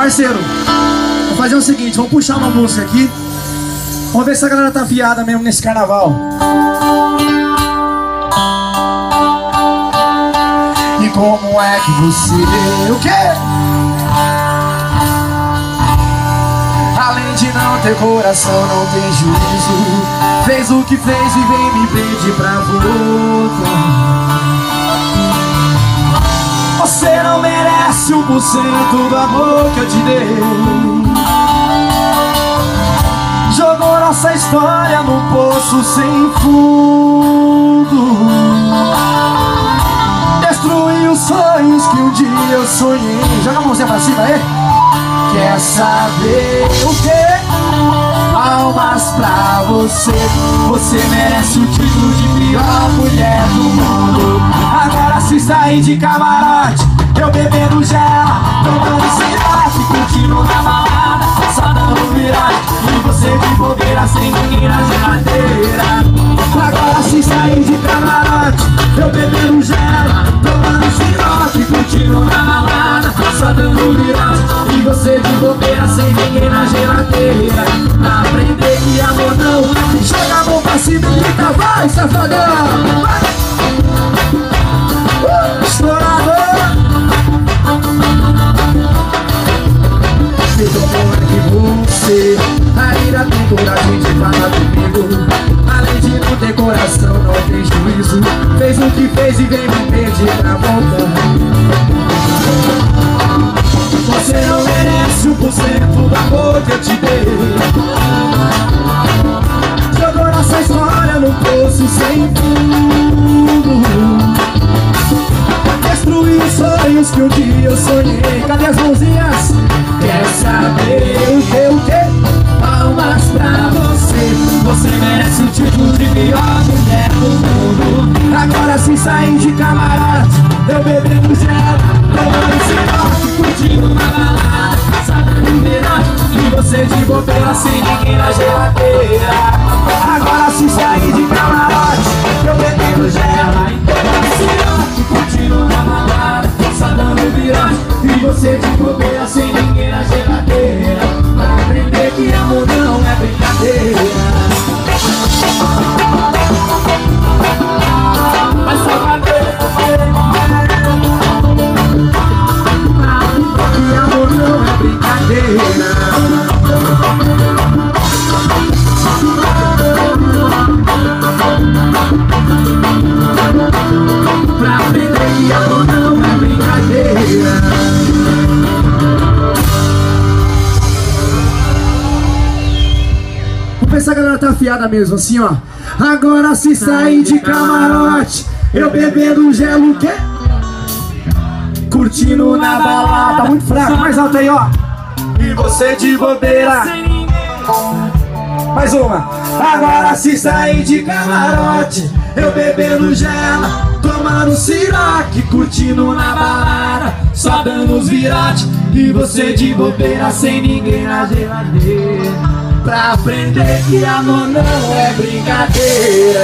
Parceiro, vou fazer o seguinte, vamos puxar uma música aqui. Vamos ver se a galera tá afiada mesmo nesse carnaval. E como é que você... O quê? Além de não ter coração, não tem juízo Fez o que fez e vem me pedir pra voltar Você não merece um por cento do amor que eu te dei. Jogou nossa história num poço sem fundo. Destruiu os sonhos que um dia eu sonhei. Joga a mãozinha pra cima aí. Quer saber o que? Almas pra você. Você merece o título de pior mulher do mundo Sair de camarote. Eu bebendo gela Tomando cirote Curtindo na balada Só dando viragem E você de bobeira Sem ninguém na geladeira. Agora se sair de camarote. Eu bebendo gela Tomando cirote Curtindo na balada Só dando viragem E você de bobeira Sem ninguém na geladeira. Aprender que amor não. Joga a mão pra cima e grita Vai safadão. Vai Por que você ainda tem coragem de falar comigo. Além de não ter coração, não tem juízo. Fez o que fez e vem me pedir pra voltar. Você não merece um por cento do amor que eu te dei. Jogou nossa história num poço sem fundo. Destruiu os sonhos que um dia eu sonhei. Cadê as mãozinhas? Você de bobeira Sem ninguém na geladeira. Pra aprender que amor não é brincadeira Vai Salvador Que amor não é brincadeira Pra aprender que amor não é brincadeira Vamos ver se a galera tá afiada mesmo, assim ó Agora se sair de camarote Eu bebendo gelo, quê? Curtindo na balada muito fraco, mais alto aí ó E você de bobeira mais uma. Agora se sair de camarote, eu bebendo gela, tomando siraque, curtindo na balada, só dando os virates. E você de bobeira sem ninguém na geladeira. Pra aprender que amor não é brincadeira.